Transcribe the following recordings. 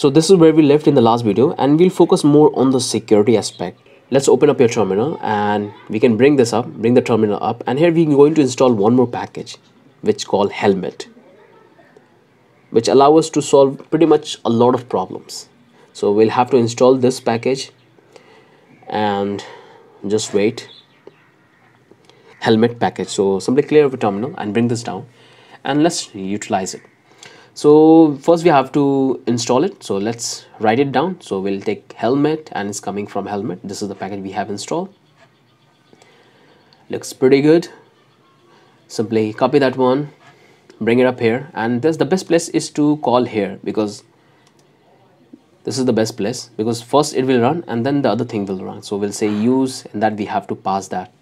So this is where we left in the last video and we'll focus more on the security aspect. Let's open up your terminal and we can bring this up, bring the terminal up and here we're going to install one more package which called Helmet which allow us to solve pretty much a lot of problems. So we'll have to install this package and just wait helmet package so simply clear the terminal and bring this down and let's utilize it so first we have to install it. So let's write it down. So we'll take helmet and it's coming from helmet. This is the package we have installed. Looks pretty good. Simply copy that one bring it up here. And this the best place is to call here because this is the best place because first it will run and then the other thing will run. So we'll say use and that we have to pass that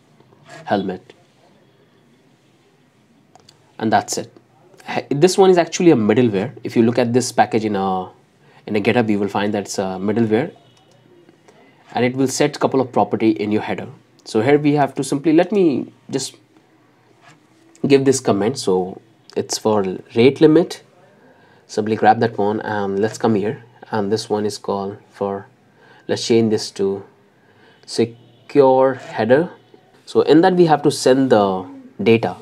helmet. And that's it this one is actually a middleware. If you look at this package in a in a github you will find that it's a middleware. And it will set a couple of property in your header. So here we have to simply let me just give this comment so it's for rate limit. Simply grab that one and let's come here. And this one is called for let's change this to secure header. So in that we have to send the data.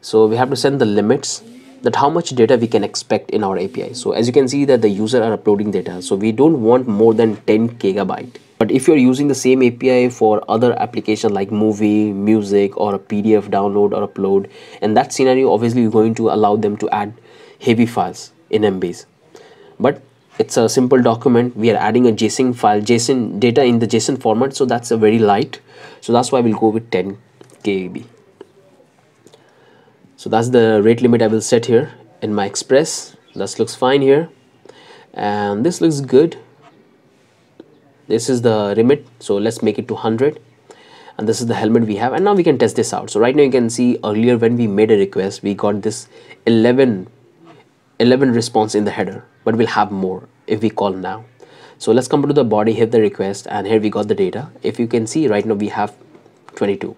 So we have to send the limits that how much data we can expect in our API so as you can see that the user are uploading data. So we don't want more than 10 gigabyte. But if you're using the same API for other application like movie music or a PDF download or upload in that scenario obviously you're going to allow them to add heavy files in MBs but it's a simple document. We are adding a JSON file JSON data in the JSON format so that's a very light. So that's why we'll go with 10 KB so that's the rate limit I will set here in my express. This looks fine here. And this looks good. This is the limit so let's make it to 100 and this is the helmet we have. And now we can test this out. So right now you can see earlier when we made a request we got this 11 11 response in the header. But we'll have more if we call now. So let's come to the body hit the request and here we got the data. If you can see right now we have 22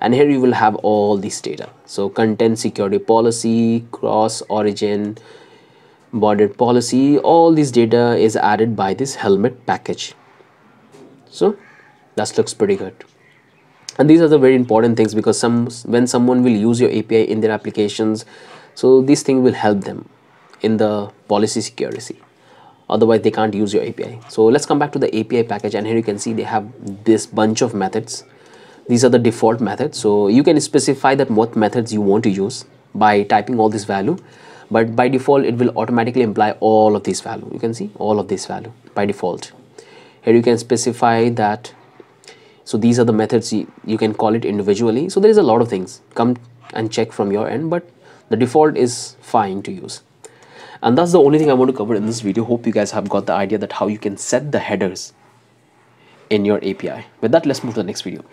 and here you will have all these data. So content security policy cross origin bordered policy all this data is added by this helmet package. So that looks pretty good. And these are the very important things because some when someone will use your API in their applications so this thing will help them in the policy security. Otherwise they can't use your API so let's come back to the API package and here you can see they have this bunch of methods these are the default methods. So you can specify that what methods you want to use by typing all this value. But by default it will automatically imply all of this value. You can see all of this value by default. Here you can specify that. So these are the methods you, you can call it individually. So there is a lot of things. Come and check from your end but the default is fine to use. And that's the only thing I want to cover in this video. Hope you guys have got the idea that how you can set the headers in your API with that let's move to the next video